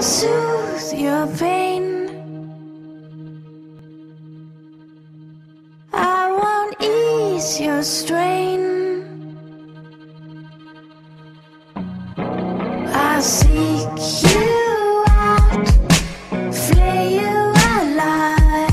Soothe your pain. I won't ease your strain. I'll seek you out, flay you alive.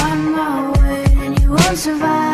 One more word and you won't survive.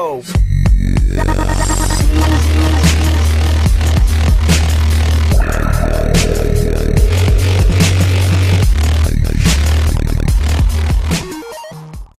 Oh.